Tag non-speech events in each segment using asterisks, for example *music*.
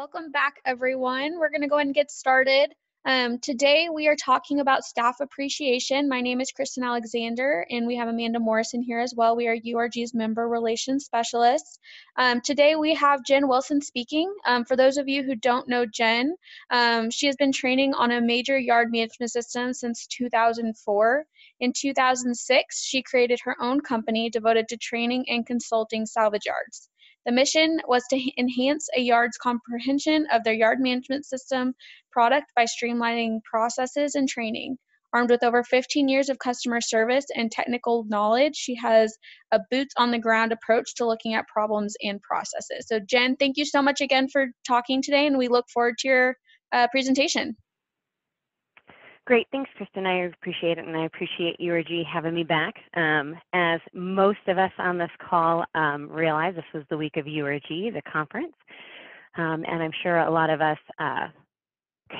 Welcome back, everyone. We're going to go ahead and get started. Um, today, we are talking about staff appreciation. My name is Kristen Alexander, and we have Amanda Morrison here as well. We are URG's member relations specialists. Um, today, we have Jen Wilson speaking. Um, for those of you who don't know Jen, um, she has been training on a major yard management system since 2004. In 2006, she created her own company devoted to training and consulting salvage yards. The mission was to enhance a yard's comprehension of their yard management system product by streamlining processes and training. Armed with over 15 years of customer service and technical knowledge, she has a boots on the ground approach to looking at problems and processes. So, Jen, thank you so much again for talking today, and we look forward to your uh, presentation. Great, thanks, Kristen. I appreciate it, and I appreciate URG having me back. Um, as most of us on this call um, realize, this was the week of URG, the conference, um, and I'm sure a lot of us uh,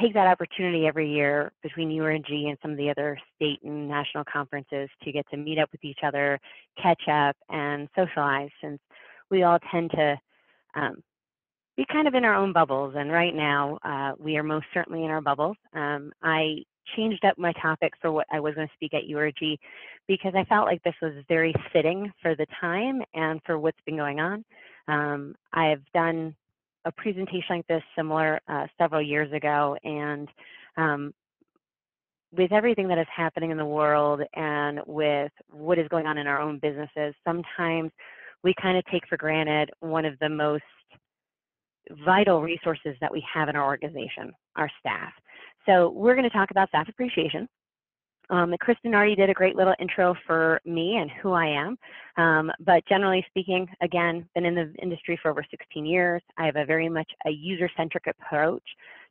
take that opportunity every year between URG and some of the other state and national conferences to get to meet up with each other, catch up, and socialize, since we all tend to um, be kind of in our own bubbles. And right now, uh, we are most certainly in our bubbles. Um, I changed up my topic for what I was going to speak at URG because I felt like this was very fitting for the time and for what's been going on. Um, I've done a presentation like this similar uh, several years ago, and um, with everything that is happening in the world and with what is going on in our own businesses, sometimes we kind of take for granted one of the most vital resources that we have in our organization, our staff. So we're going to talk about staff appreciation. Um, Kristen already did a great little intro for me and who I am. Um, but generally speaking, again, been in the industry for over 16 years. I have a very much a user-centric approach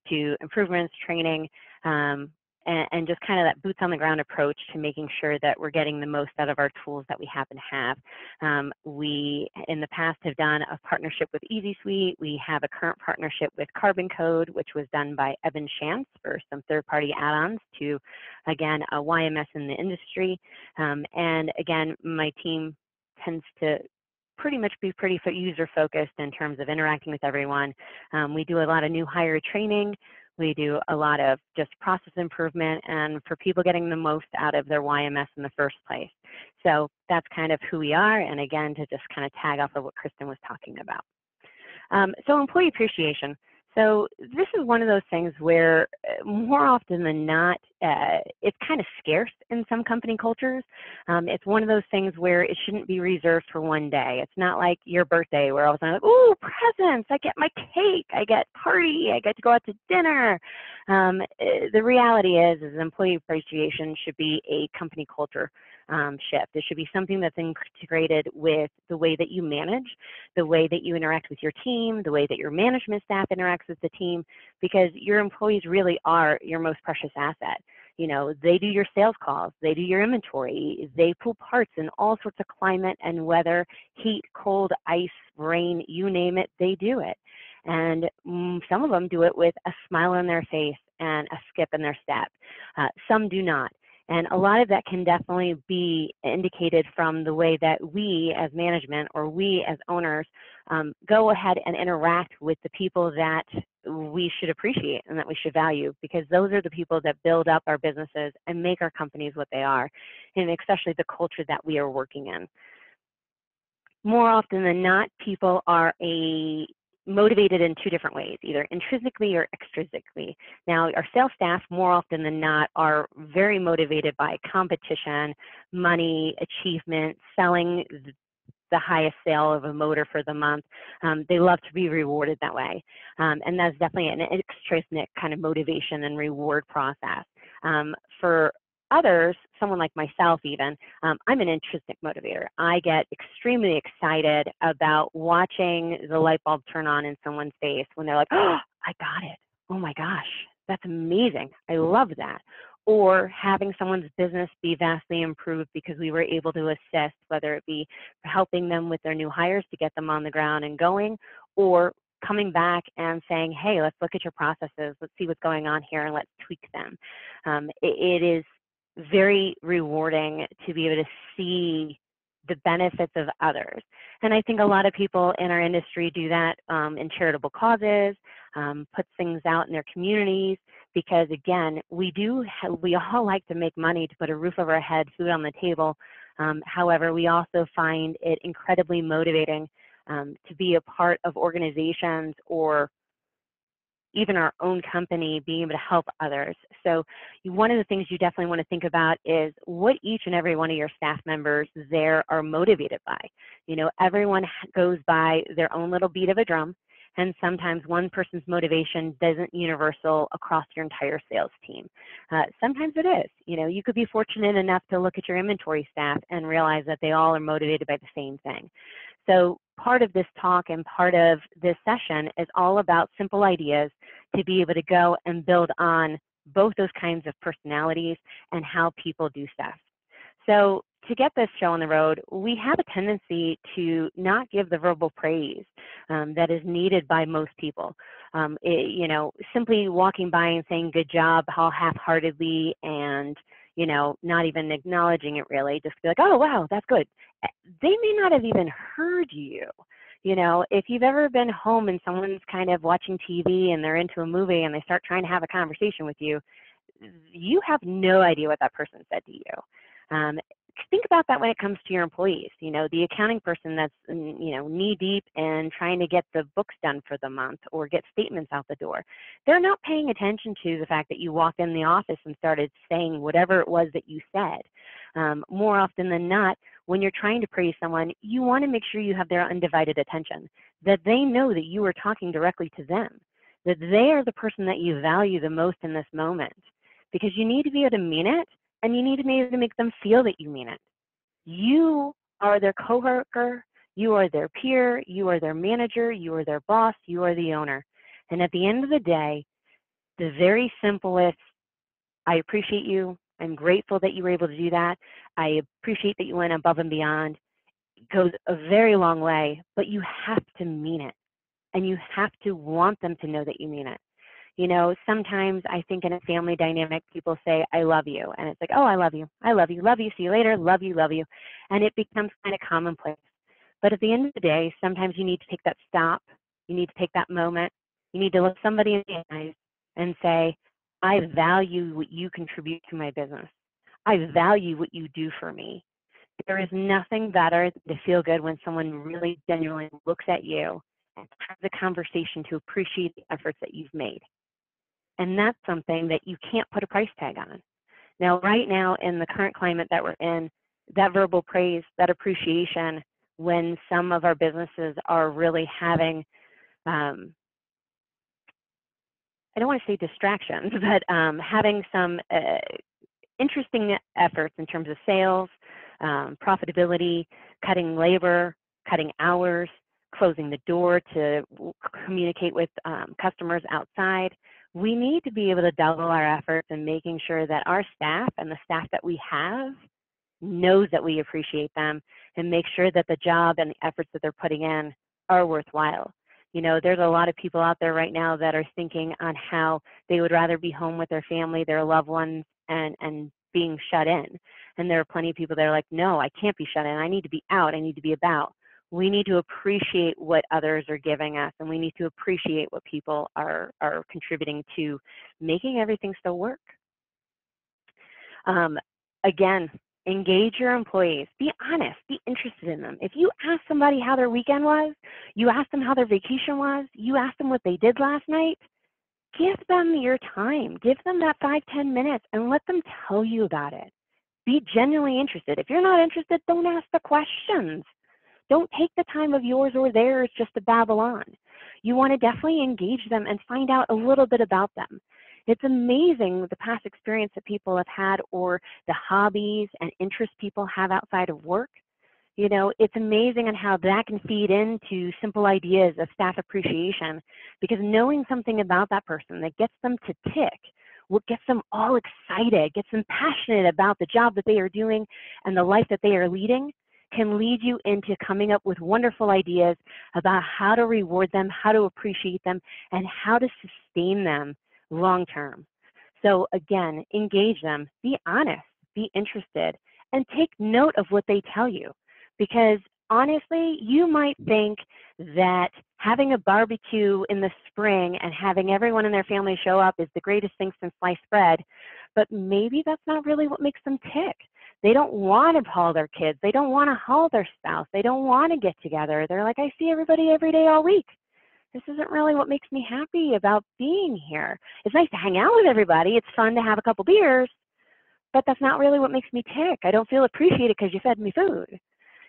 to improvements, training, um, and, and just kind of that boots on the ground approach to making sure that we're getting the most out of our tools that we happen to have. Um, we, in the past, have done a partnership with Easy Suite. We have a current partnership with Carbon Code, which was done by Evan Shantz for some third-party add-ons to, again, a YMS in the industry. Um, and again, my team tends to pretty much be pretty user focused in terms of interacting with everyone. Um, we do a lot of new hire training. We do a lot of just process improvement and for people getting the most out of their YMS in the first place. So that's kind of who we are. And again, to just kind of tag off of what Kristen was talking about. Um, so employee appreciation. So this is one of those things where uh, more often than not, uh, it's kind of scarce in some company cultures. Um, it's one of those things where it shouldn't be reserved for one day. It's not like your birthday where all of a sudden, like, ooh, presents, I get my cake, I get party, I get to go out to dinner. Um, uh, the reality is, is employee appreciation should be a company culture um, shift. It should be something that's integrated with the way that you manage, the way that you interact with your team, the way that your management staff interacts with the team, because your employees really are your most precious asset. You know, they do your sales calls, they do your inventory, they pull parts in all sorts of climate and weather, heat, cold, ice, rain, you name it, they do it. And mm, some of them do it with a smile on their face and a skip in their step. Uh, some do not. And a lot of that can definitely be indicated from the way that we as management or we as owners um, go ahead and interact with the people that we should appreciate and that we should value because those are the people that build up our businesses and make our companies what they are, and especially the culture that we are working in. More often than not, people are a motivated in two different ways, either intrinsically or extrinsically. Now, our sales staff, more often than not, are very motivated by competition, money, achievement, selling the highest sale of a motor for the month. Um, they love to be rewarded that way. Um, and that's definitely an extrinsic kind of motivation and reward process. Um, for others, someone like myself even, um, I'm an intrinsic motivator. I get extremely excited about watching the light bulb turn on in someone's face when they're like, oh, *gasps* I got it. Oh my gosh, that's amazing. I love that. Or having someone's business be vastly improved because we were able to assist, whether it be helping them with their new hires to get them on the ground and going, or coming back and saying, hey, let's look at your processes, let's see what's going on here, and let's tweak them. Um, it, it is very rewarding to be able to see the benefits of others. And I think a lot of people in our industry do that um, in charitable causes. um, puts things out in their communities because again, we do, we all like to make money to put a roof over our head, food on the table. Um, however, we also find it incredibly motivating um, to be a part of organizations or even our own company being able to help others. So one of the things you definitely want to think about is what each and every one of your staff members there are motivated by. You know, everyone goes by their own little beat of a drum and sometimes one person's motivation doesn't universal across your entire sales team. Uh, sometimes it is. You know, you could be fortunate enough to look at your inventory staff and realize that they all are motivated by the same thing. So part of this talk and part of this session is all about simple ideas to be able to go and build on both those kinds of personalities and how people do stuff. So to get this show on the road, we have a tendency to not give the verbal praise um, that is needed by most people. Um, it, you know, simply walking by and saying good job all half-heartedly and you know, not even acknowledging it really, just be like, oh, wow, that's good. They may not have even heard you. You know, if you've ever been home and someone's kind of watching TV and they're into a movie and they start trying to have a conversation with you, you have no idea what that person said to you. Um, think about that when it comes to your employees. You know, the accounting person that's, mm, you know, knee deep and trying to get the books done for the month or get statements out the door. They're not paying attention to the fact that you walked in the office and started saying whatever it was that you said. Um, more often than not, when you're trying to praise someone, you want to make sure you have their undivided attention, that they know that you are talking directly to them, that they are the person that you value the most in this moment. Because you need to be able to mean it and you need to make them feel that you mean it. You are their coworker, you are their peer, you are their manager, you are their boss, you are the owner. And at the end of the day, the very simplest, I appreciate you, I'm grateful that you were able to do that, I appreciate that you went above and beyond, It goes a very long way, but you have to mean it. And you have to want them to know that you mean it. You know, sometimes I think in a family dynamic, people say, I love you. And it's like, oh, I love you. I love you. Love you. See you later. Love you. Love you. And it becomes kind of commonplace. But at the end of the day, sometimes you need to take that stop. You need to take that moment. You need to look somebody in the eyes and say, I value what you contribute to my business. I value what you do for me. There is nothing better than to feel good when someone really genuinely looks at you and has a conversation to appreciate the efforts that you've made. And that's something that you can't put a price tag on. Now, right now, in the current climate that we're in, that verbal praise, that appreciation, when some of our businesses are really having, um, I don't want to say distractions, *laughs* but um, having some uh, interesting efforts in terms of sales, um, profitability, cutting labor, cutting hours, closing the door to communicate with um, customers outside, we need to be able to double our efforts in making sure that our staff and the staff that we have knows that we appreciate them and make sure that the job and the efforts that they're putting in are worthwhile. You know, there's a lot of people out there right now that are thinking on how they would rather be home with their family, their loved ones, and, and being shut in. And there are plenty of people that are like, no, I can't be shut in. I need to be out. I need to be about we need to appreciate what others are giving us and we need to appreciate what people are, are contributing to making everything still work. Um, again, engage your employees. Be honest, be interested in them. If you ask somebody how their weekend was, you ask them how their vacation was, you ask them what they did last night, give them your time. Give them that five, ten minutes and let them tell you about it. Be genuinely interested. If you're not interested, don't ask the questions. Don't take the time of yours or theirs just to babble on. You want to definitely engage them and find out a little bit about them. It's amazing the past experience that people have had or the hobbies and interests people have outside of work. You know, it's amazing on how that can feed into simple ideas of staff appreciation because knowing something about that person that gets them to tick what gets them all excited, gets them passionate about the job that they are doing and the life that they are leading, can lead you into coming up with wonderful ideas about how to reward them, how to appreciate them, and how to sustain them long term. So again, engage them, be honest, be interested, and take note of what they tell you. Because honestly, you might think that having a barbecue in the spring and having everyone in their family show up is the greatest thing since sliced bread, but maybe that's not really what makes them tick. They don't want to haul their kids. They don't want to haul their spouse. They don't want to get together. They're like, I see everybody every day all week. This isn't really what makes me happy about being here. It's nice to hang out with everybody. It's fun to have a couple beers, but that's not really what makes me tick. I don't feel appreciated because you fed me food.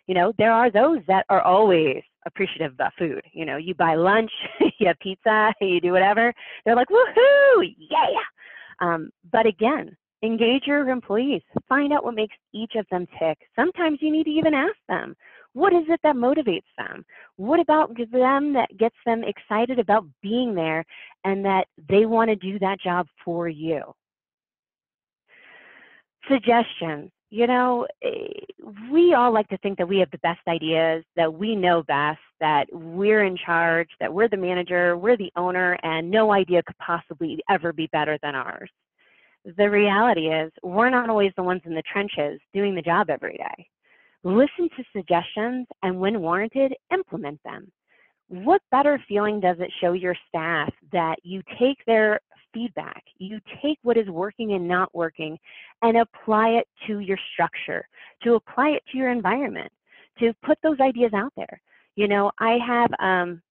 You know, there are those that are always appreciative about food. You know, you buy lunch, *laughs* you have pizza, you do whatever. They're like, woohoo, yeah. Um, but again, engage your employees. Find out what makes each of them tick. Sometimes you need to even ask them, what is it that motivates them? What about them that gets them excited about being there and that they want to do that job for you? Suggestions you know, eh, we all like to think that we have the best ideas, that we know best, that we're in charge, that we're the manager, we're the owner, and no idea could possibly ever be better than ours. The reality is, we're not always the ones in the trenches doing the job every day. Listen to suggestions and, when warranted, implement them. What better feeling does it show your staff that you take their feedback. You take what is working and not working and apply it to your structure, to apply it to your environment, to put those ideas out there. You know, I have um,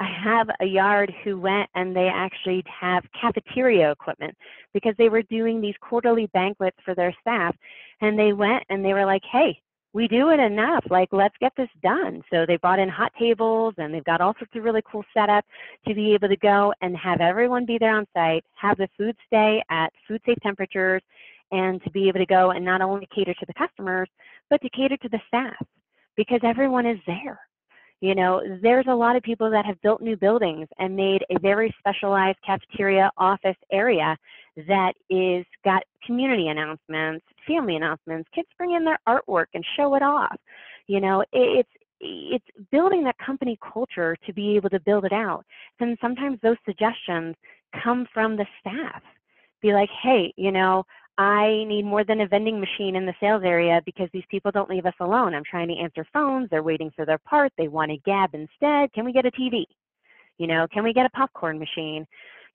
I have a yard who went and they actually have cafeteria equipment because they were doing these quarterly banquets for their staff. And they went and they were like, hey, we do it enough. Like, let's get this done. So they brought in hot tables and they've got all sorts of really cool setup to be able to go and have everyone be there on site, have the food stay at food safe temperatures, and to be able to go and not only cater to the customers, but to cater to the staff because everyone is there. You know, there's a lot of people that have built new buildings and made a very specialized cafeteria office area that is got community announcements, family announcements. Kids bring in their artwork and show it off. You know, it's it's building that company culture to be able to build it out. And sometimes those suggestions come from the staff. Be like, hey, you know, I need more than a vending machine in the sales area because these people don't leave us alone. I'm trying to answer phones. They're waiting for their part. They want a gab instead. Can we get a TV? You know, can we get a popcorn machine?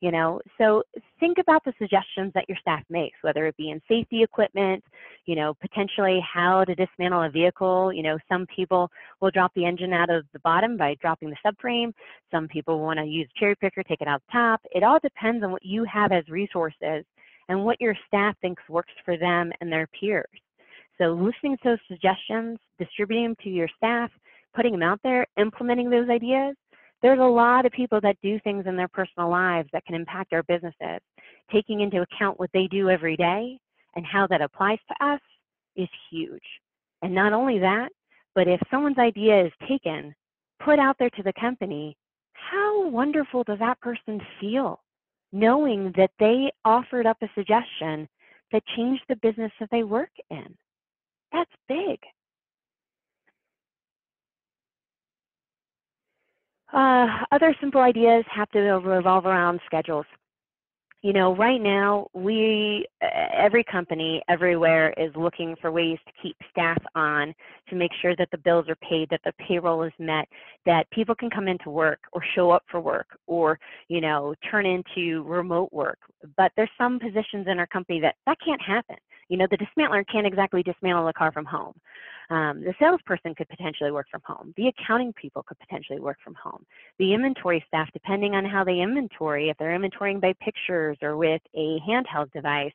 You know, so think about the suggestions that your staff makes, whether it be in safety equipment, you know, potentially how to dismantle a vehicle. You know, some people will drop the engine out of the bottom by dropping the subframe. Some people want to use cherry picker, take it out the top. It all depends on what you have as resources and what your staff thinks works for them and their peers. So listening to those suggestions, distributing them to your staff, putting them out there, implementing those ideas. There's a lot of people that do things in their personal lives that can impact our businesses. Taking into account what they do every day and how that applies to us is huge. And not only that, but if someone's idea is taken, put out there to the company, how wonderful does that person feel? Knowing that they offered up a suggestion that changed the business that they work in. That's big. Uh, other simple ideas have to revolve around schedules you know, right now we, every company everywhere is looking for ways to keep staff on to make sure that the bills are paid, that the payroll is met, that people can come into work or show up for work or, you know, turn into remote work. But there's some positions in our company that that can't happen. You know, the dismantler can't exactly dismantle a car from home. Um, the salesperson could potentially work from home. The accounting people could potentially work from home. The inventory staff, depending on how they inventory, if they're inventorying by pictures or with a handheld device,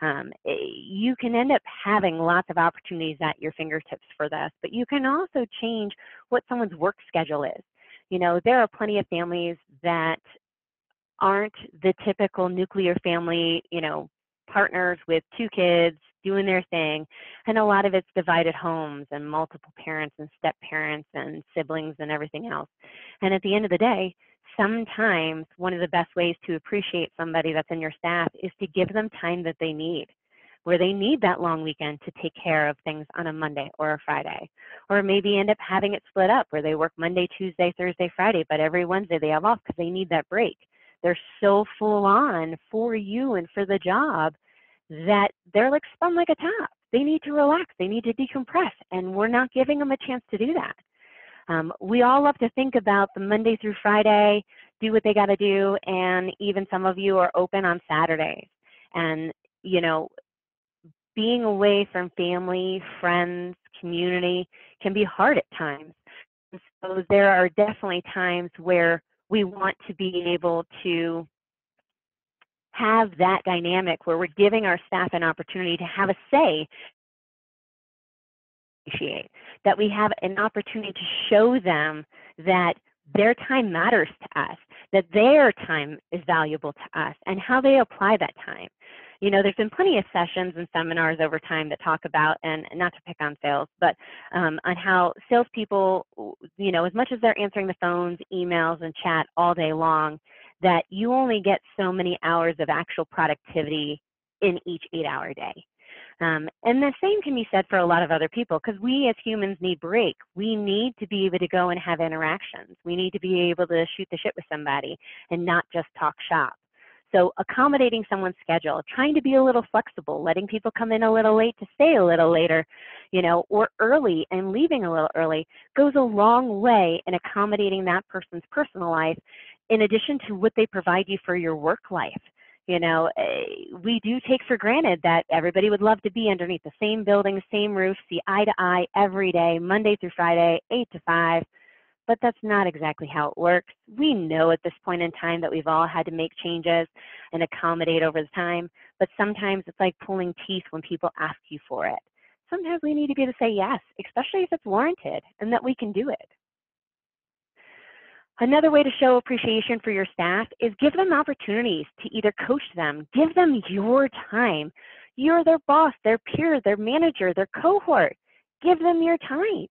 um, eh, you can end up having lots of opportunities at your fingertips for this. But you can also change what someone's work schedule is. You know, there are plenty of families that aren't the typical nuclear family, you know, partners with two kids doing their thing. And a lot of it's divided homes and multiple parents and step parents and siblings and everything else. And at the end of the day, sometimes one of the best ways to appreciate somebody that's in your staff is to give them time that they need where they need that long weekend to take care of things on a Monday or a Friday. Or maybe end up having it split up where they work Monday, Tuesday, Thursday, Friday, but every Wednesday they have off because they need that break. They're so full on for you and for the job that they're like spun like a top. They need to relax, they need to decompress, and we're not giving them a chance to do that. Um, we all love to think about the Monday through Friday, do what they got to do, and even some of you are open on Saturdays. And, you know, being away from family, friends, community can be hard at times. So there are definitely times where we want to be able to have that dynamic where we're giving our staff an opportunity to have a say that we have an opportunity to show them that their time matters to us that their time is valuable to us and how they apply that time. You know, there's been plenty of sessions and seminars over time that talk about, and not to pick on sales, but um, on how salespeople, you know, as much as they're answering the phones, emails, and chat all day long, that you only get so many hours of actual productivity in each eight hour day. Um, and the same can be said for a lot of other people because we as humans need break. We need to be able to go and have interactions. We need to be able to shoot the shit with somebody and not just talk shop. So accommodating someone's schedule, trying to be a little flexible, letting people come in a little late to stay a little later, you know, or early and leaving a little early goes a long way in accommodating that person's personal life in addition to what they provide you for your work life. You know, eh, we do take for granted that everybody would love to be underneath the same building, same roof, see eye to eye every day, Monday through Friday, 8 to 5 but that's not exactly how it works. We know at this point in time that we've all had to make changes and accommodate over the time, but sometimes it's like pulling teeth when people ask you for it. Sometimes we need to be able to say yes, especially if it's warranted and that we can do it. Another way to show appreciation for your staff is give them opportunities to either coach them, give them your time. You're their boss, their peer, their manager, their cohort. Give them your time.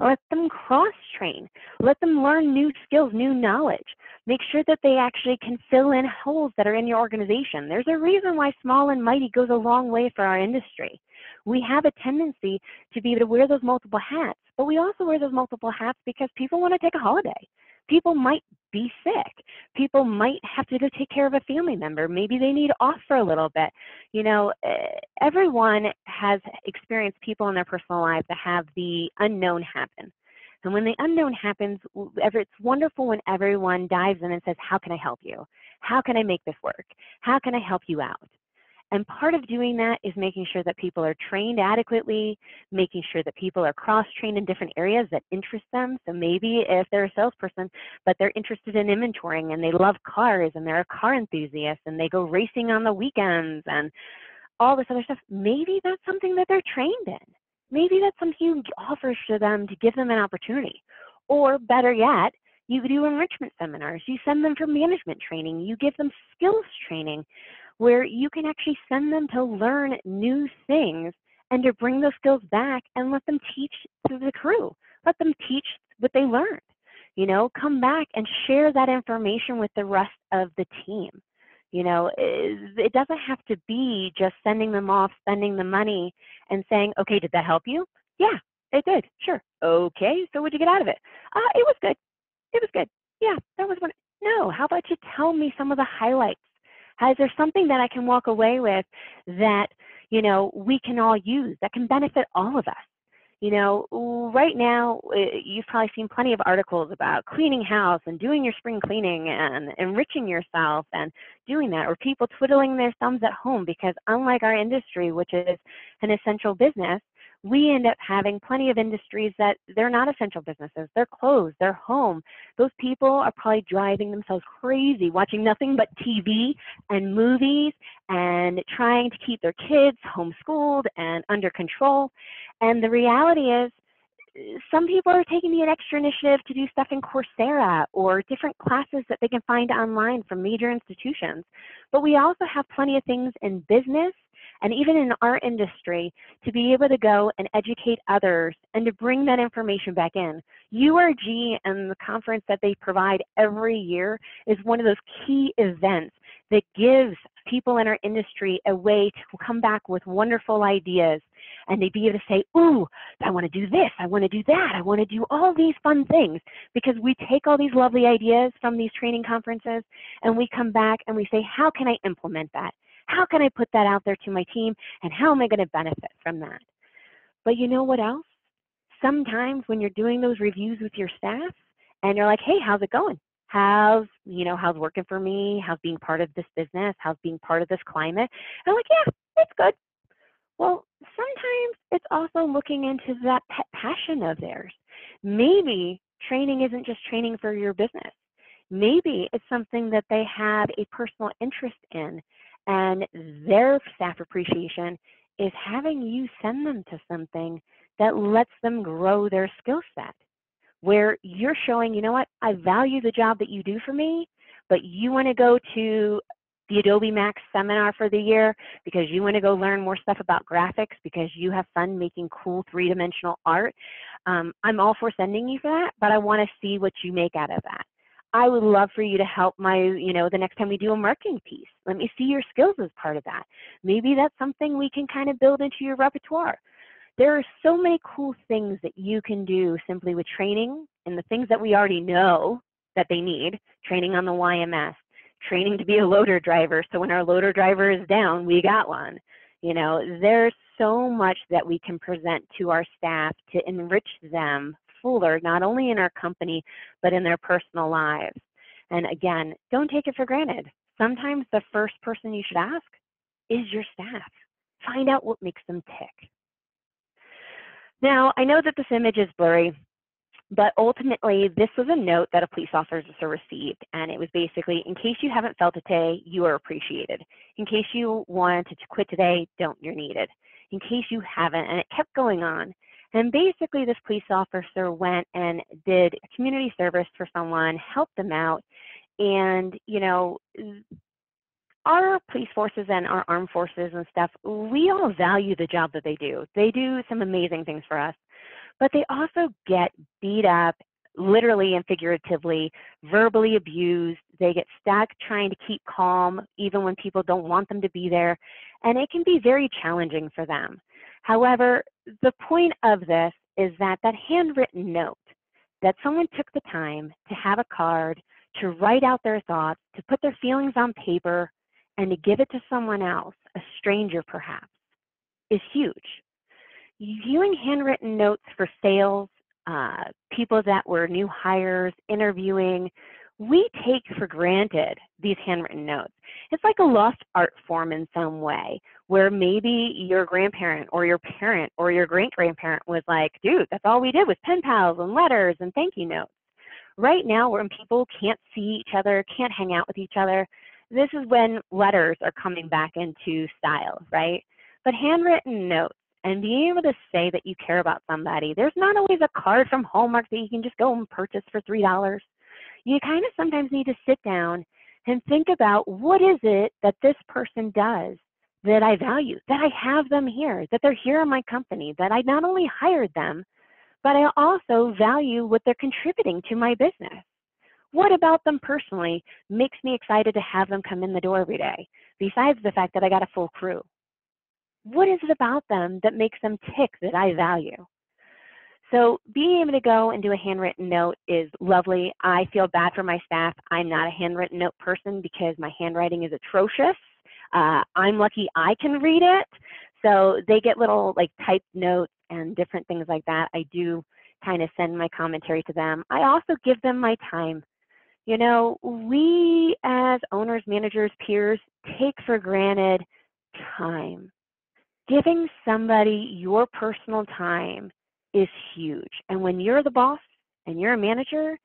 Let them cross train. Let them learn new skills, new knowledge. Make sure that they actually can fill in holes that are in your organization. There's a reason why small and mighty goes a long way for our industry. We have a tendency to be able to wear those multiple hats, but we also wear those multiple hats because people want to take a holiday. People might be sick. People might have to go take care of a family member. Maybe they need off for a little bit. You know, eh, everyone has experienced people in their personal lives that have the unknown happen. And when the unknown happens, it's wonderful when everyone dives in and says, How can I help you? How can I make this work? How can I help you out? And part of doing that is making sure that people are trained adequately, making sure that people are cross-trained in different areas that interest them. So maybe if they're a salesperson, but they're interested in inventorying and they love cars and they're a car enthusiast and they go racing on the weekends and all this other stuff, maybe that's something that they're trained in. Maybe that's something you offer to them to give them an opportunity. Or better yet, you do enrichment seminars. You send them for management training. You give them skills training where you can actually send them to learn new things and to bring those skills back and let them teach to the crew. Let them teach what they learned. You know, come back and share that information with the rest of the team. You know, it doesn't have to be just sending them off, spending the money, and saying, okay, did that help you? Yeah, it did. Sure. Okay, so what'd you get out of it? Uh, it was good. It was good. Yeah, that was one. No, how about you tell me some of the highlights? Is there something that I can walk away with that, you know, we can all use that can benefit all of us? You know, right now, eh, you've probably seen plenty of articles about cleaning house and doing your spring cleaning and enriching yourself and doing that, or people twiddling their thumbs at home because, unlike our industry, which is an essential business, we end up having plenty of industries that they're not essential businesses. They're closed, they're home. Those people are probably driving themselves crazy, watching nothing but TV and movies and trying to keep their kids homeschooled and under control. And the reality is, some people are taking the extra initiative to do stuff in Coursera or different classes that they can find online from major institutions. But we also have plenty of things in business and even in our industry to be able to go and educate others and to bring that information back in. URG and the conference that they provide every year is one of those key events that gives people in our industry a way to come back with wonderful ideas and they be able to say, ooh, I want to do this, I want to do that, I want to do all these fun things because we take all these lovely ideas from these training conferences and we come back and we say, how can I implement that? How can I put that out there to my team? And how am I going to benefit from that? But you know what else? sometimes when you're doing those reviews with your staff and you're like, hey, how's it going? How's, you know, how's working for me? How's being part of this business? How's being part of this climate? And I'm like, yeah, it's good. Well, sometimes it's also looking into that pet passion of theirs. Maybe training isn't just training for your business. Maybe it's something that they have a personal interest in, and their staff appreciation is having you send them to something that lets them grow their skill set, where you're showing, you know what, I value the job that you do for me, but you want to go to the Adobe Max seminar for the year because you want to go learn more stuff about graphics because you have fun making cool three-dimensional art. Um, I'm all for sending you for that, but I want to see what you make out of that. I would love for you to help my, you know, the next time we do a marketing piece. Let me see your skills as part of that. Maybe that's something we can kind of build into your repertoire. There are so many cool things that you can do simply with training and the things that we already know that they need, training on the YMS, training to be a loader driver. So when our loader driver is down, we got one. You know, there's so much that we can present to our staff to enrich them fuller, not only in our company, but in their personal lives. And again, don't take it for granted. Sometimes the first person you should ask is your staff. Find out what makes them tick. Now, I know that this image is blurry, but ultimately, this was a note that a police officer received, and it was basically, in case you haven't felt it today, you are appreciated. In case you wanted to quit today, don't, you're needed. In case you haven't, and it kept going on. And basically, this police officer went and did community service for someone, helped them out, and you know, our police forces and our armed forces and stuff, we all value the job that they do. They do some amazing things for us, but they also get beat up literally and figuratively, verbally abused. They get stuck trying to keep calm even when people don't want them to be there, and it can be very challenging for them. However, the point of this is that that handwritten note, that someone took the time to have a card, to write out their thoughts, to put their feelings on paper, and to give it to someone else, a stranger perhaps, is huge. Viewing handwritten notes for sales, uh, people that were new hires, interviewing, we take for granted these handwritten notes. It's like a lost art form in some way, where maybe your grandparent or your parent or your great grandparent was like, dude, that's all we did was pen pals and letters and thank you notes. Right now, when people can't see each other, can't hang out with each other, this is when letters are coming back into style, right? But handwritten notes and being able to say that you care about somebody, there's not always a card from Hallmark that you can just go and purchase for $3 you kind of sometimes need to sit down and think about what is it that this person does that I value, that I have them here, that they're here in my company, that I not only hired them, but I also value what they're contributing to my business. What about them personally makes me excited to have them come in the door every day, besides the fact that I got a full crew? What is it about them that makes them tick that I value? So being able to go and do a handwritten note is lovely. I feel bad for my staff. I'm not a handwritten note person because my handwriting is atrocious. Uh, I'm lucky I can read it. So they get little like typed notes and different things like that. I do kind of send my commentary to them. I also give them my time. You know, we as owners, managers, peers take for granted time. Giving somebody your personal time is huge. And when you're the boss and you're a manager,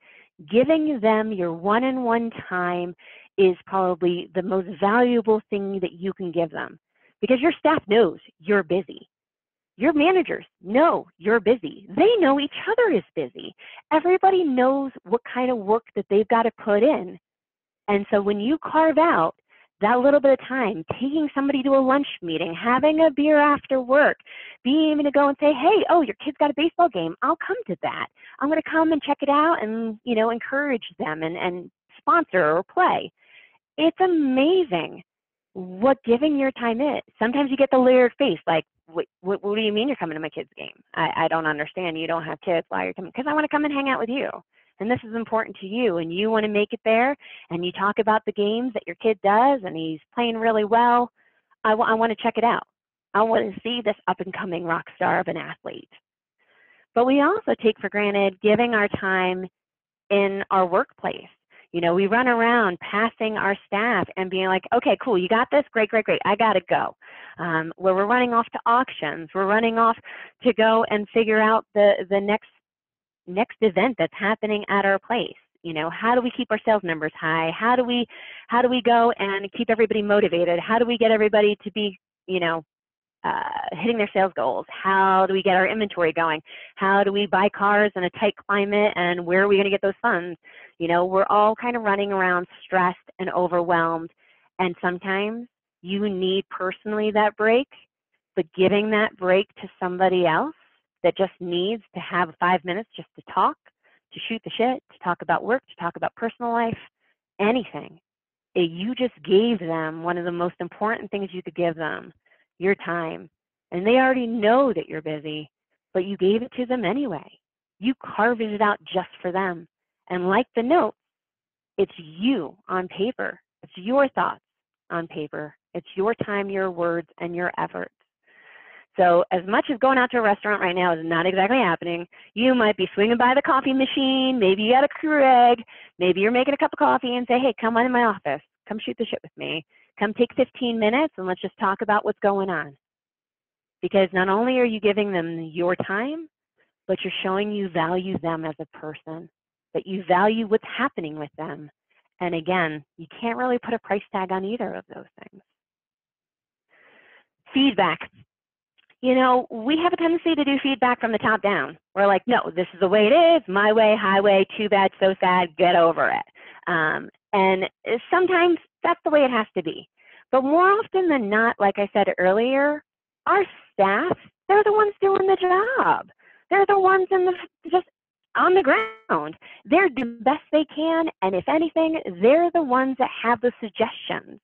giving them your one on one time is probably the most valuable thing that you can give them because your staff knows you're busy. Your managers know you're busy. They know each other is busy. Everybody knows what kind of work that they've got to put in. And so when you carve out that little bit of time, taking somebody to a lunch meeting, having a beer after work, being able to go and say, hey, oh, your kid's got a baseball game. I'll come to that. I'm going to come and check it out and, you know, encourage them and, and sponsor or play. It's amazing what giving your time is. Sometimes you get the leered face, like, what, what, what do you mean you're coming to my kid's game? I, I don't understand. You don't have kids. Why are you coming? Because I want to come and hang out with you and this is important to you and you want to make it there and you talk about the games that your kid does and he's playing really well, I, I want to check it out. I want to see this up and coming rock star of an athlete. but we also take for granted giving our time in our workplace. You know, we run around passing our staff and being like, okay, cool, you got this? Great, great, great. I got to go. Um, where we're running off to auctions, we're running off to go and figure out the, the next, next event that's happening at our place. You know, how do we keep our sales numbers high? How do we, how do we go and keep everybody motivated? How do we get everybody to be, you know, uh, hitting their sales goals? How do we get our inventory going? How do we buy cars in a tight climate and where are we going to get those funds? You know, we're all kind of running around stressed and overwhelmed. And sometimes you need personally that break, but giving that break to somebody else that just needs to have five minutes just to talk, to shoot the shit, to talk about work, to talk about personal life, anything. It, you just gave them one of the most important things you could give them your time. And they already know that you're busy, but you gave it to them anyway. You carved it out just for them. And like the note, it's you on paper. It's your thoughts on paper. It's your time, your words, and your efforts. So as much as going out to a restaurant right now is not exactly happening, you might be swinging by the coffee machine. Maybe you got a Keurig. Maybe you're making a cup of coffee and say, hey, come on in my office. Come shoot the shit with me. Come take 15 minutes and let's just talk about what's going on. Because not only are you giving them your time, but you're showing you value them as a person, that you value what's happening with them. And again, you can't really put a price tag on either of those things. Feedback. You know, we have a tendency to do feedback from the top down. We're like, no, this is the way it is, my way, highway, too bad, so sad, get over it. Um, and sometimes that's the way it has to be. But more often than not, like I said earlier, our staff, they're the ones doing the job. They're the ones in the just on the ground. They're the best they can, and if anything, they're the ones that have the suggestions.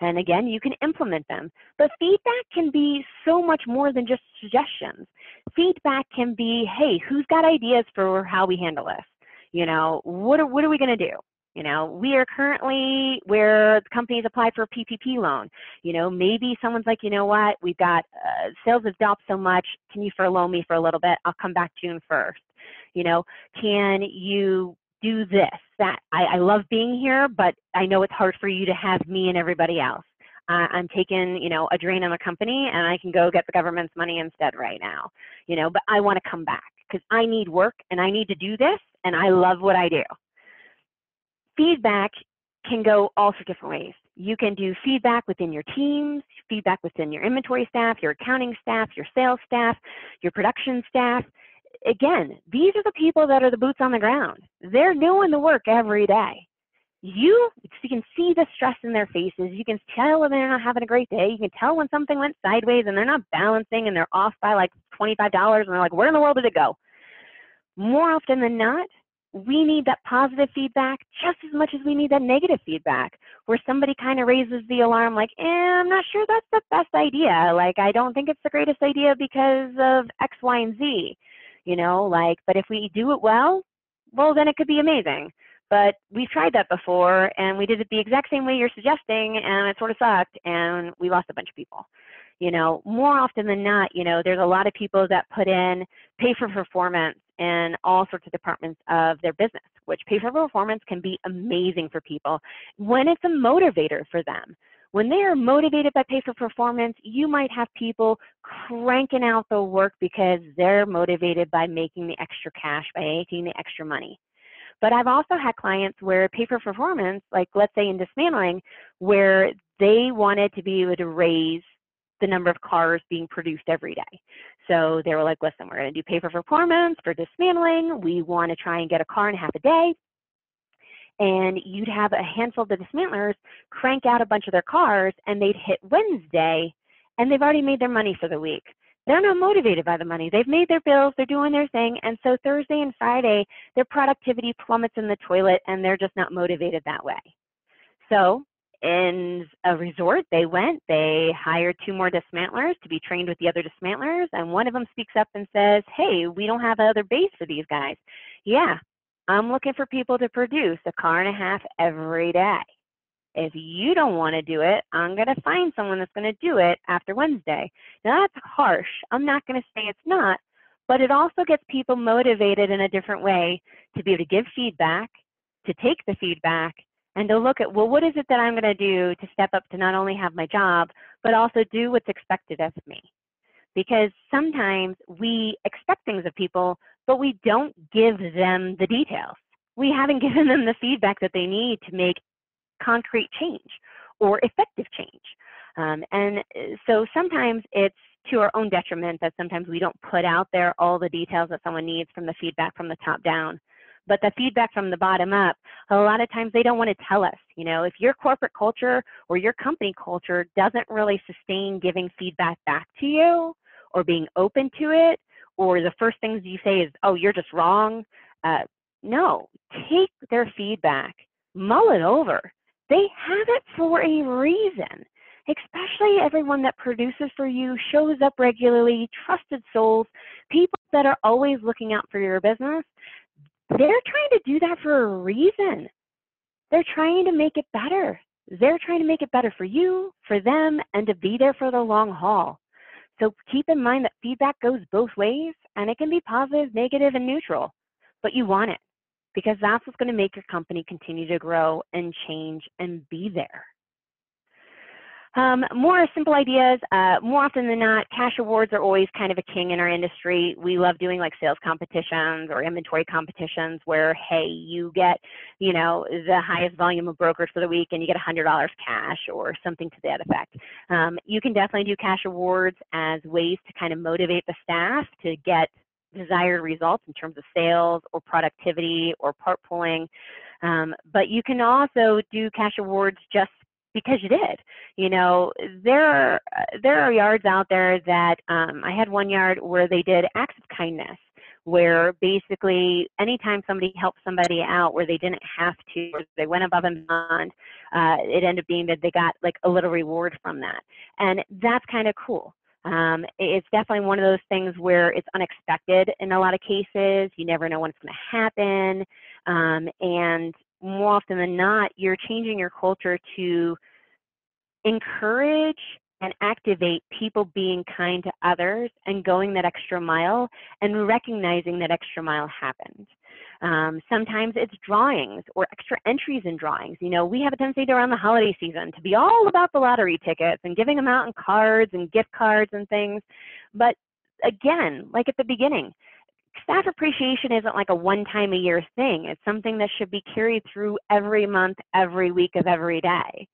And again, you can implement them. But feedback can be so much more than just suggestions. Feedback can be, hey, who's got ideas for how we handle this? You know, what are, what are we going to do? You know, we are currently where the companies apply for a PPP loan. You know, maybe someone's like, you know what, we've got uh, sales have dropped so much. Can you furlough me for a little bit? I'll come back June 1st. You know, can you do this? That I, I love being here, but I know it's hard for you to have me and everybody else. Uh, I'm taking, you know, a drain on the company and I can go get the government's money instead right now, you know, but I want to come back because I need work and I need to do this and I love what I do feedback can go all sorts of different ways. You can do feedback within your teams, feedback within your inventory staff, your accounting staff, your sales staff, your production staff. Again, these are the people that are the boots on the ground. They're doing the work every day. You, you can see the stress in their faces. You can tell when they're not having a great day. You can tell when something went sideways and they're not balancing and they're off by like $25 and they're like, where in the world did it go? More often than not, we need that positive feedback just as much as we need that negative feedback where somebody kind of raises the alarm like eh, i'm not sure that's the best idea like i don't think it's the greatest idea because of x y and z you know like but if we do it well well then it could be amazing but we've tried that before and we did it the exact same way you're suggesting and it sort of sucked and we lost a bunch of people you know more often than not you know there's a lot of people that put in pay for performance in all sorts of departments of their business, which pay for performance can be amazing for people when it's a motivator for them. When they are motivated by pay for performance, you might have people cranking out the work because they're motivated by making the extra cash, by making the extra money. But I've also had clients where pay for performance, like let's say in dismantling, where they wanted to be able to raise the number of cars being produced every day. So they were like, listen, we're going to do pay for performance for dismantling. We want to try and get a car in half a day. And you'd have a handful of the dismantlers crank out a bunch of their cars and they'd hit Wednesday and they've already made their money for the week. They're not motivated by the money. They've made their bills, they're doing their thing. And so Thursday and Friday, their productivity plummets in the toilet and they're just not motivated that way. So in a resort, they went, they hired two more dismantlers to be trained with the other dismantlers, and one of them speaks up and says, Hey, we don't have another base for these guys. Yeah, I'm looking for people to produce a car and a half every day. If you don't want to do it, I'm going to find someone that's going to do it after Wednesday. Now, that's harsh. I'm not going to say it's not, but it also gets people motivated in a different way to be able to give feedback, to take the feedback, and to look at, well, what is it that I'm going to do to step up to not only have my job, but also do what's expected of me? Because sometimes we expect things of people, but we don't give them the details. We haven't *laughs* given them the feedback that they need to make concrete change or effective change. Um, and uh, so sometimes it's to our own detriment that sometimes we don't put out there all the details that someone needs from the feedback from the top down. But the feedback from the bottom up, a lot of times they don't want to tell us. You know, if your corporate culture or your company culture doesn't really sustain giving feedback back to you or being open to it, or the first things you say is, oh, you're just wrong. Uh, no, take their feedback, mull it over. They have it for a reason especially everyone that produces for you, shows up regularly, trusted souls, people that are always looking out for your business, they're trying to do that for a reason. They're trying to make it better. They're trying to make it better for you, for them, and to be there for the long haul. So keep in mind that feedback goes both ways and it can be positive, negative, and neutral, but you want it because that's what's going to make your company continue to grow and change and be there. Um, more simple ideas. Uh, more often than not, cash awards are always kind of a king in our industry. We love doing like sales competitions or inventory competitions where, hey, you get, you know, the highest volume of brokers for the week and you get $100 cash or something to that effect. Um, you can definitely do cash awards as ways to kind of motivate the staff to get desired results in terms of sales or productivity or part pulling. Um, but you can also do cash awards just because you did. You know, there are, there are yards out there that um, I had one yard where they did acts of kindness, where basically anytime somebody helped somebody out where they didn't have to, they went above and beyond, uh, it ended up being that they got like a little reward from that, and that's kind of cool. Um, it's definitely one of those things where it's unexpected in a lot of cases. You never know when it's going to happen. Um, and more often than not, you're changing your culture to encourage and activate people being kind to others and going that extra mile and recognizing that extra mile happened. Um, sometimes it's drawings or extra entries in drawings. You know, we have a tendency around the holiday season to be all about the lottery tickets and giving them out in cards and gift cards and things. But again, like at the beginning, staff appreciation isn't like a one time a year thing. It's something that should be carried through every month, every week of every day.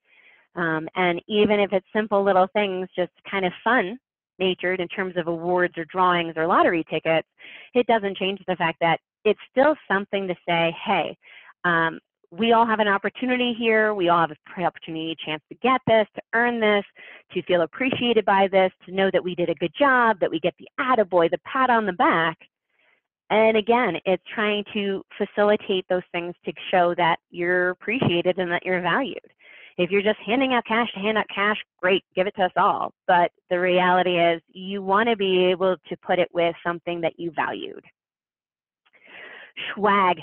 Um, and even if it's simple little things, just kind of fun natured in terms of awards or drawings or lottery tickets, it doesn't change the fact that it's still something to say, hey, um, we all have an opportunity here. We all have an opportunity, a chance to get this, to earn this, to feel appreciated by this, to know that we did a good job, that we get the attaboy, the pat on the back. And again, it's trying to facilitate those things to show that you're appreciated and that you're valued. If you're just handing out cash to hand out cash, great, give it to us all. But the reality is you want to be able to put it with something that you valued. Swag.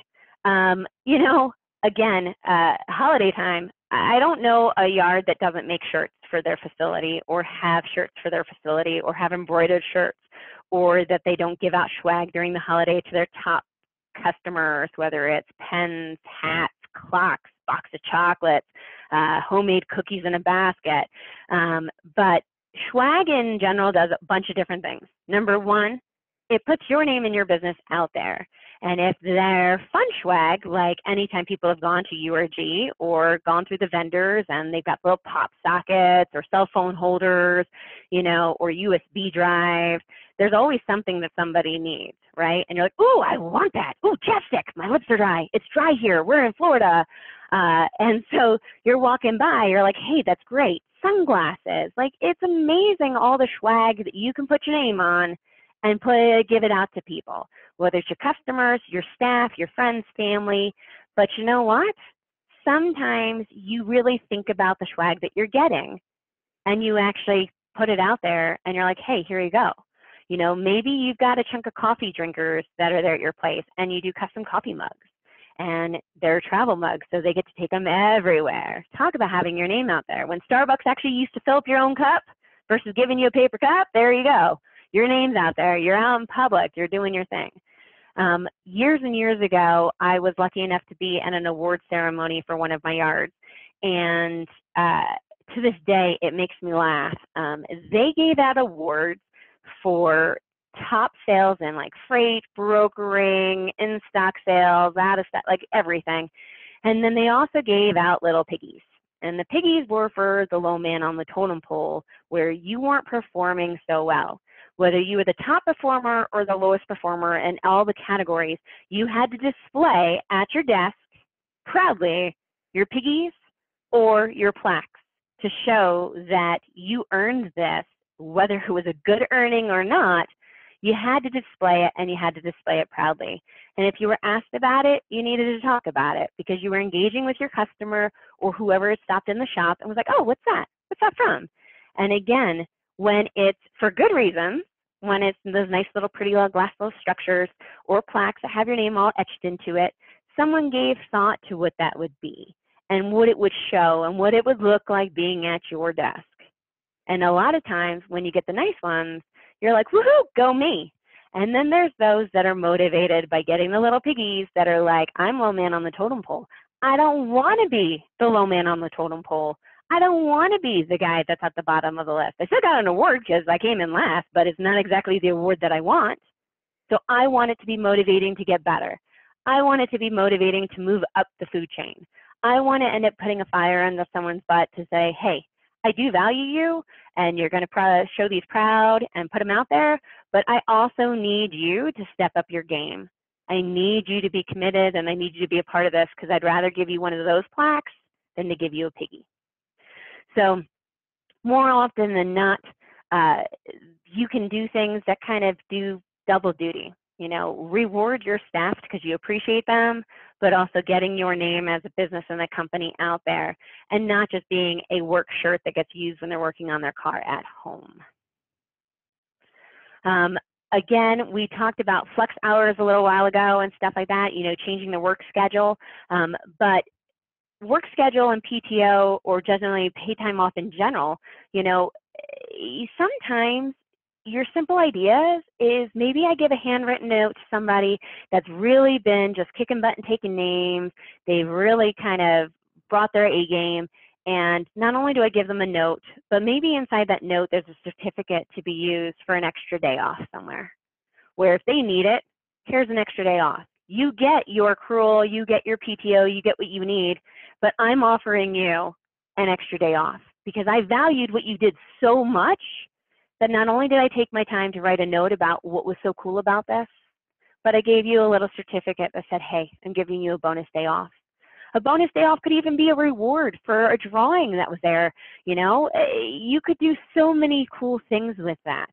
Um, you know, again, uh, holiday time, I don't know a yard that doesn't make shirts for their facility or have shirts for their facility or have embroidered shirts or that they don't give out swag during the holiday to their top customers, whether it's pens, hats, clocks, box of chocolates, uh, homemade cookies in a basket. Um, but swag in general does a bunch of different things. Number one, it puts your name and your business out there. And if they're fun swag, like anytime people have gone to URG or gone through the vendors and they've got little pop sockets or cell phone holders, you know, or USB drives, there's always something that somebody needs, right? And you're like, oh, I want that. Oh, chapstick, my lips are dry. It's dry here. We're in Florida. Uh, and so you're walking by, you're like, hey, that's great. Sunglasses. Like, it's amazing all the swag that you can put your name on and put it, give it out to people, whether it's your customers, your staff, your friends, family. But you know what? Sometimes you really think about the swag that you're getting and you actually put it out there and you're like, hey, here you go. You know, maybe you've got a chunk of coffee drinkers that are there at your place and you do custom coffee mugs and they're travel mugs, so they get to take them everywhere. Talk about having your name out there. When Starbucks actually used to fill up your own cup versus giving you a paper cup, there you go your name's out there, you're out in public, you're doing your thing. Um, years and years ago, I was lucky enough to be at an award ceremony for one of my yards. And uh, to this day, it makes me laugh. Um, they gave out awards for top sales in like freight, brokering, in stock sales, out of stock, like everything. And then they also gave out little piggies. And the piggies were for the low man on the totem pole where you weren't performing so well. Whether you were the top performer or the lowest performer in all the categories, you had to display at your desk proudly your piggies or your plaques to show that you earned this, whether it was a good earning or not, you had to display it and you had to display it proudly. And if you were asked about it, you needed to talk about it because you were engaging with your customer or whoever stopped in the shop and was like, oh, what's that? What's that from? And again, when it's for good reasons, when it's those nice little pretty little glass little structures or plaques that have your name all etched into it, someone gave thought to what that would be and what it would show and what it would look like being at your desk. And a lot of times when you get the nice ones, you're like, woohoo, go me. And then there's those that are motivated by getting the little piggies that are like, I'm low man on the totem pole. I don't want to be the low man on the totem pole. I don't want to be the guy that's at the bottom of the list. I still got an award because I came in last, but it's not exactly the award that I want. So I want it to be motivating to get better. I want it to be motivating to move up the food chain. I want to end up putting a fire under someone's butt to say, hey, I do value you and you're going to pr- show these proud and put them out there, but I also need you to step up your game. I need you to be committed and I need you to be a part of this because I'd rather give you one of those plaques than to give you a piggy. So more often than not, uh, you can do things that kind of do double duty you know, reward your staff because you appreciate them, but also getting your name as a business and a company out there and not just being a work shirt that gets used when they're working on their car at home. Um, again, we talked about flex hours a little while ago and stuff like that, you know, changing the work schedule. Um, but work schedule and PTO or generally pay time off in general, you know, eh, sometimes your simple ideas is maybe I give a handwritten note to somebody that's really been just kicking butt and taking names. They've really kind of brought their A game. And not only do I give them a note, but maybe inside that note there's a certificate to be used for an extra day off somewhere. Where if they need it, here's an extra day off. You get your accrual, you get your PTO, you get what you need, but I'm offering you an extra day off because I valued what you did so much that not only did I take my time to write a note about what was so cool about this, but I gave you a little certificate that said, hey, I'm giving you a bonus day off. A bonus day off could even be a reward for a drawing that was there. You know, eh, you could do so many cool things with that.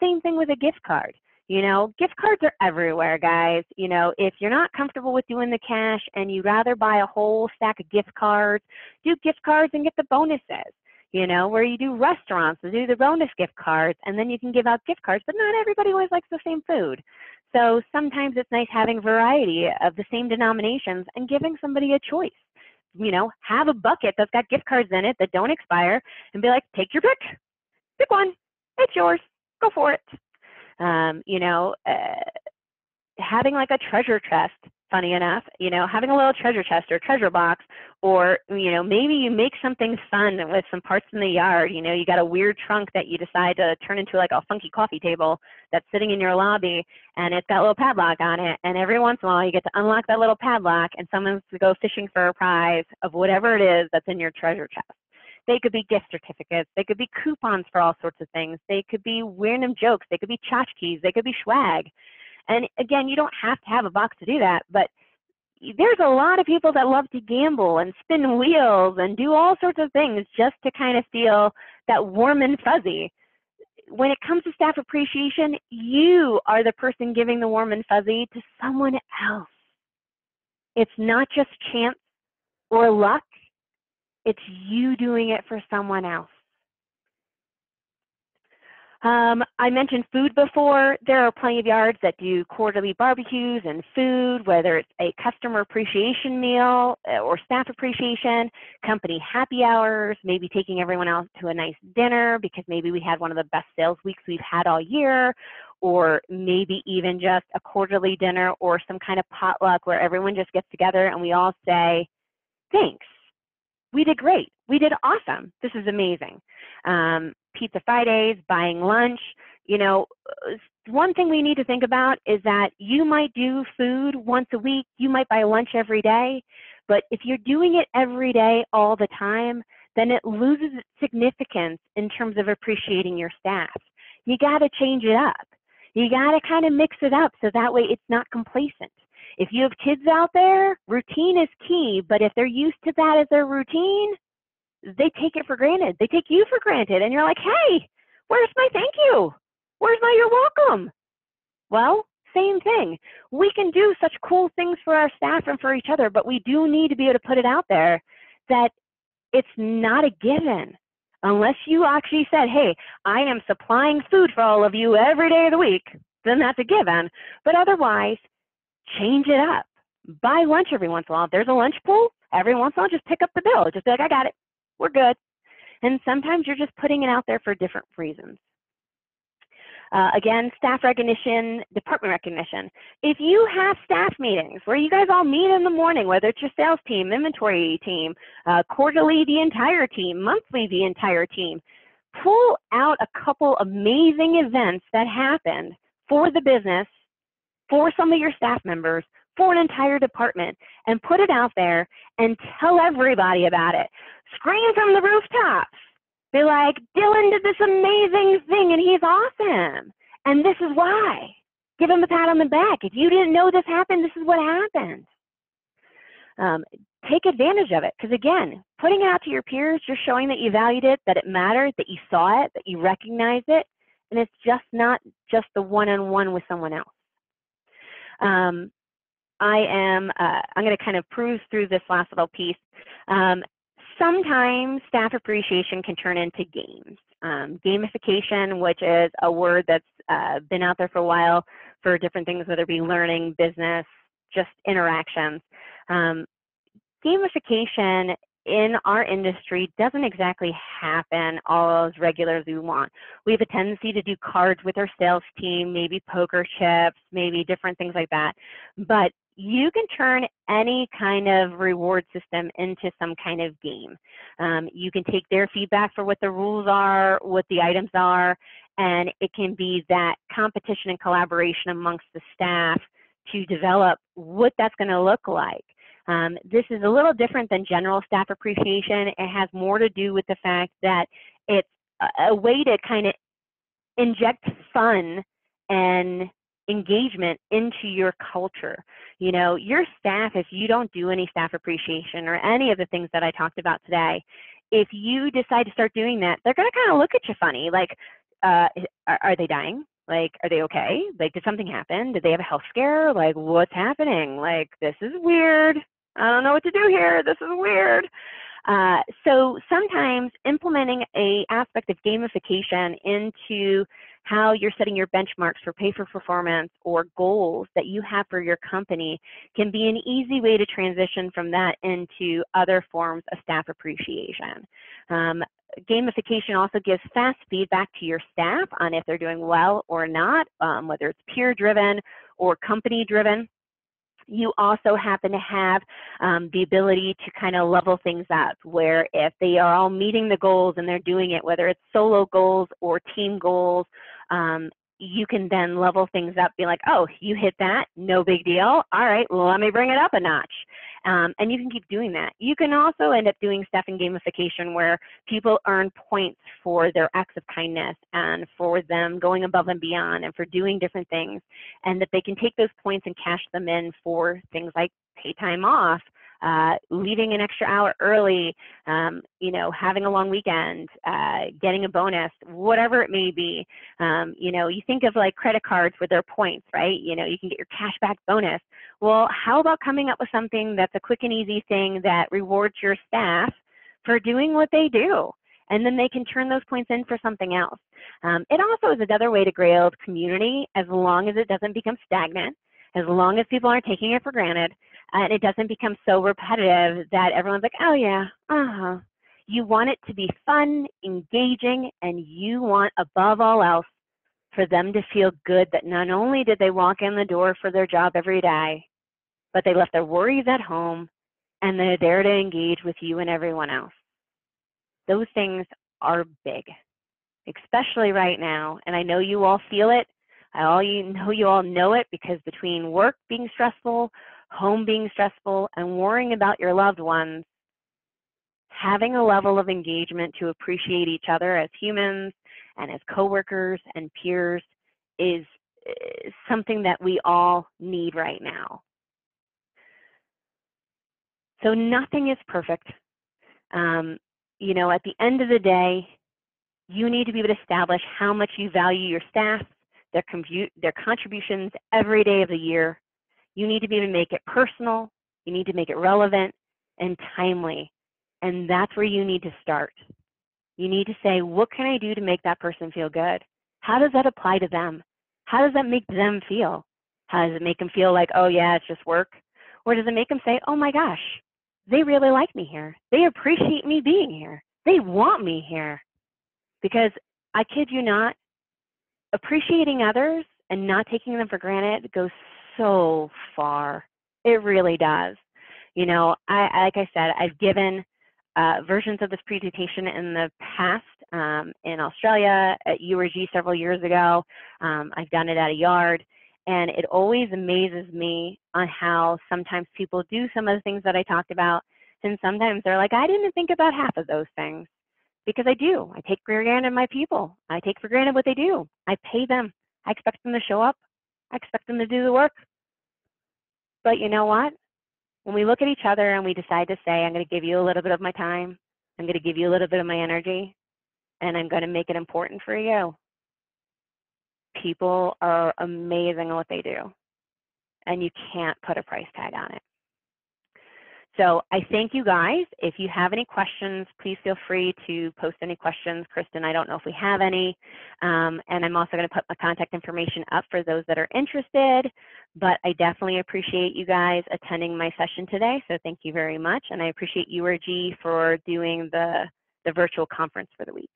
Same thing with a gift card. You know, gift cards are everywhere, guys. You know, if you're not comfortable with doing the cash and you'd rather buy a whole stack of gift cards, do gift cards and get the bonuses you know, where you do restaurants and do the bonus gift cards, and then you can give out gift cards, but not everybody always likes the same food. So sometimes it's nice having variety of the same denominations and giving somebody a choice. You know, have a bucket that's got gift cards in it that don't expire and be like, take your pick, pick one, it's yours, go for it. Um, you know, uh, having like a treasure chest funny enough, you know, having a little treasure chest or treasure box, or, you know, maybe you make something fun with some parts in the yard. You know, you got a weird trunk that you decide to turn into like a funky coffee table that's sitting in your lobby and it's got a little padlock on it. And every once in a while you get to unlock that little padlock and someone's to go fishing for a prize of whatever it is that's in your treasure chest. They could be gift certificates. They could be coupons for all sorts of things. They could be random jokes. They could be tchotchkes. They could be swag. And again, you don't have to have a box to do that, but there's a lot of people that love to gamble and spin wheels and do all sorts of things just to kind of feel that warm and fuzzy. When it comes to staff appreciation, you are the person giving the warm and fuzzy to someone else. It's not just chance or luck, it's you doing it for someone else. Um, I mentioned food before. There are plenty of yards that do quarterly barbecues and food, whether it's a customer appreciation meal uh, or staff appreciation, company happy hours, maybe taking everyone out to a nice dinner because maybe we had one of the best sales weeks we've had all year, or maybe even just a quarterly dinner or some kind of potluck where everyone just gets together and we all say, thanks. We did great. We did awesome. This is amazing. Um, Pizza Fridays, buying lunch. You know, uh, one thing we need to think about is that you might do food once a week, you might buy lunch every day, but if you're doing it every day all the time, then it loses its significance in terms of appreciating your staff. You got to change it up. You got to kind of mix it up so that way it's not complacent. If you have kids out there, routine is key, but if they're used to that as their routine, they take it for granted. They take you for granted. And you're like, hey, where's my thank you? Where's my you're welcome? Well, same thing. We can do such cool things for our staff and for each other, but we do need to be able to put it out there that it's not a given. Unless you actually said, hey, I am supplying food for all of you every day of the week, then that's a given. But otherwise, change it up. Buy lunch every once in a while. If there's a lunch pool, every once in a while, just pick up the bill. Just be like, I got it we're good. And sometimes you're just putting it out there for different reasons. Uh, again, staff recognition, department recognition. If you have staff meetings where you guys all meet in the morning, whether it's your sales team, inventory team, uh, quarterly the entire team, monthly the entire team, pull out a couple amazing events that happened for the business, for some of your staff members, for an entire department, and put it out there and tell everybody about it scream from the rooftops. Be like, Dylan did this amazing thing and he's awesome. And this is why. Give him a pat on the back. If you didn't know this happened, this is what happened. Um, take advantage of it. Because again, putting it out to your peers, you're showing that you valued it, that it mattered, that you saw it, that you recognized it. And it's just not just the one on one with someone else. Um, I am, uh, I'm going to kind of cruise through this last little piece. Um, sometimes staff appreciation can turn into games. Um, gamification, which is a word that's uh, been out there for a while for different things, whether it be learning, business, just interactions. Um, gamification in our industry doesn't exactly happen all as regular as we want. We have a tendency to do cards with our sales team, maybe poker chips, maybe different things like that. But you can turn any kind of reward system into some kind of game. Um, you can take their feedback for what the rules are, what the items are, and it can be that competition and collaboration amongst the staff to develop what that's going to look like. Um, this is a little different than general staff appreciation. It has more to do with the fact that it's a, a way to kind of inject fun and engagement into your culture. You know, your staff, if you don't do any staff appreciation or any of the things that I talked about today, if you decide to start doing that, they're going to kind of look at you funny. Like, uh, are, are they dying? Like, are they okay? Like, did something happen? Did they have a health scare? Like, what's happening? Like, this is weird. I don't know what to do here. This is weird. Uh, so sometimes implementing a aspect of gamification into how you're setting your benchmarks for pay for performance or goals that you have for your company can be an easy way to transition from that into other forms of staff appreciation. Um, gamification also gives fast feedback to your staff on if they're doing well or not, um, whether it's peer driven or company driven you also happen to have um, the ability to kind of level things up where if they are all meeting the goals and they're doing it, whether it's solo goals or team goals, um, you can then level things up, be like, oh, you hit that, no big deal. All right, well, let me bring it up a notch. Um, and you can keep doing that. You can also end up doing stuff in gamification where people earn points for their acts of kindness and for them going above and beyond and for doing different things, and that they can take those points and cash them in for things like pay time off uh, leaving an extra hour early, um, you know, having a long weekend, uh, getting a bonus, whatever it may be. Um, you know, you think of like credit cards with their points, right? You know, you can get your cashback bonus. Well, how about coming up with something that's a quick and easy thing that rewards your staff for doing what they do? and then they can turn those points in for something else. Um, it also is another way to build community as long as it doesn't become stagnant, as long as people aren't taking it for granted, and it doesn't become so repetitive that everyone's like, oh yeah, uh-huh. You want it to be fun, engaging, and you want above all else for them to feel good that not only did they walk in the door for their job every day, but they left their worries at home and they're there to engage with you and everyone else. Those things are big, especially right now. And I know you all feel it. I all you know you all know it because between work being stressful, home being stressful, and worrying about your loved ones, having a level of engagement to appreciate each other as humans and as coworkers and peers is, is something that we all need right now. So nothing is perfect. Um, you know, at the end of the day, you need to be able to establish how much you value your staff, their, their contributions every day of the year. You need to be able to make it personal. You need to make it relevant and timely. And that's where you need to start. You need to say, what can I do to make that person feel good? How does that apply to them? How does that make them feel? How does it make them feel like, oh yeah, it's just work? Or does it make them say, oh my gosh, they really like me here. They appreciate me being here. They want me here. Because I kid you not, appreciating others and not taking them for granted goes so far. It really does. You know, I like I said, I've given uh, versions of this presentation in the past um, in Australia at URG several years ago. Um, I've done it at a yard. And it always amazes me on how sometimes people do some of the things that I talked about. And sometimes they're like, I didn't think about half of those things because I do. I take for granted my people. I take for granted what they do. I pay them. I expect them to show up. I expect them to do the work. But you know what? When we look at each other and we decide to say, I'm going to give you a little bit of my time, I'm going to give you a little bit of my energy, and I'm going to make it important for you, people are amazing at what they do, and you can't put a price tag on it. So I thank you guys. If you have any questions, please feel free to post any questions. Kristen, I don't know if we have any. Um, and I'm also going to put my contact information up for those that are interested. But I definitely appreciate you guys attending my session today. So thank you very much. And I appreciate URG for doing the, the virtual conference for the week.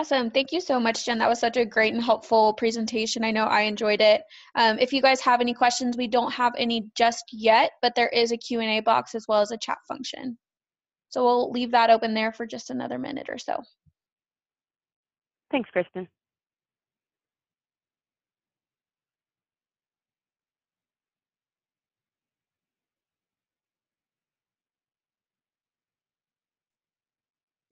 Awesome. Thank you so much, Jen. That was such a great and helpful presentation. I know I enjoyed it. Um, if you guys have any questions, we don't have any just yet, but there is a Q&A box as well as a chat function. So we'll leave that open there for just another minute or so. Thanks, Kristen.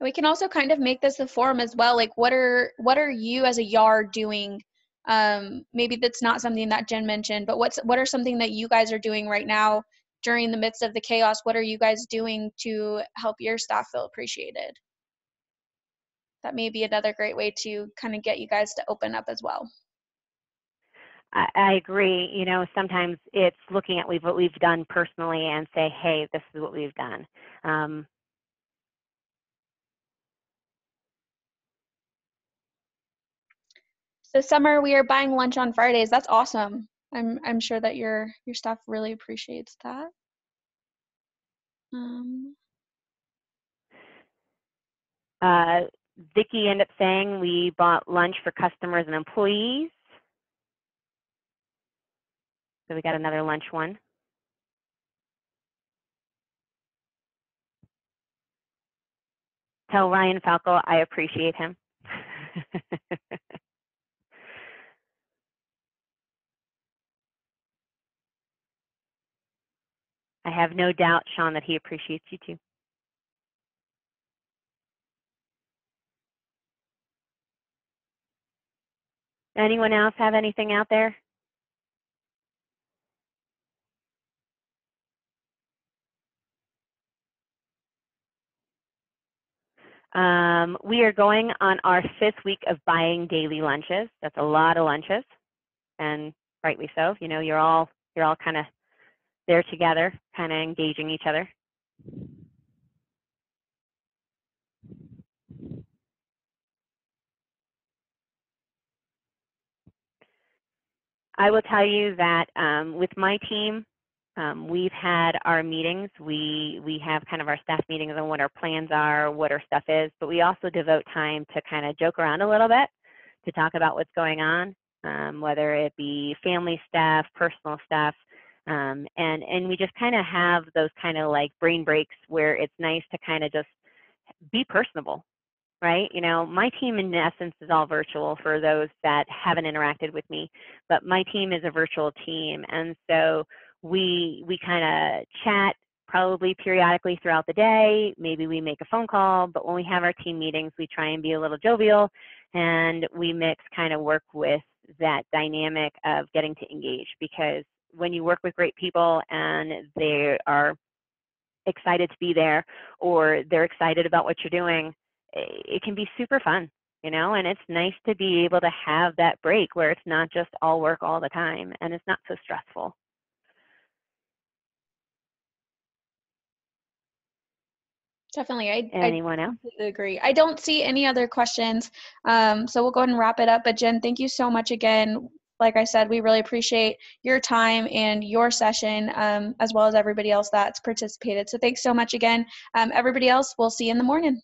We can also kind of make this a forum as well like what are what are you as a yard doing um, maybe that's not something that jen mentioned but what's what are something that you guys are doing right now during the midst of the chaos what are you guys doing to help your staff feel appreciated that may be another great way to kind of get you guys to open up as well I, agree. You know, sometimes it's looking at what we've done personally and say, hey, this is what we've done. Um, this summer we are buying lunch on Fridays. That's awesome. I'm I'm sure that your your staff really appreciates that. Um, uh, Vicki ended up saying we bought lunch for customers and employees. So we got another lunch one. Tell Ryan Falco I appreciate him. *laughs* I have no doubt, Sean, that he appreciates you too. Anyone else have anything out there? Um, we are going on our fifth week of buying daily lunches. That's a lot of lunches, and rightly so. You know, you're all you're all kind of they're together, kind of engaging each other. I will tell you that um, with my team, um, we've had our meetings. We we have kind of our staff meetings on what our plans are, what our stuff is, but we also devote time to kind of joke around a little bit, to talk about what's going on, um, whether it be family stuff, personal stuff, um, and and we just kind of have those kind of like brain breaks where it's nice to kind of just be personable right? You know, my team in essence is all virtual for those that haven't interacted with me, but my team is a virtual team. And so we we kind of chat probably periodically throughout the day. Maybe we make a phone call, but when we have our team meetings, we try and be a little jovial and we mix kind of work with that dynamic of getting to engage because when you work with great people and they are excited to be there or they're excited about what you're doing, it can be super fun, you know, and it's nice to be able to have that break where it's not just all work all the time and it's not so stressful. Definitely. I, Anyone I else? agree. I don't see any other questions. Um, so we'll go ahead and wrap it up. But Jen, thank you so much again. Like I said, we really appreciate your time and your session, um, as well as everybody else that's participated. So thanks so much again. Um, everybody else, we'll see you in the morning.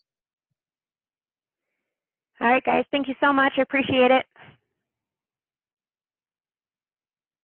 All right, guys. Thank you so much. I appreciate it.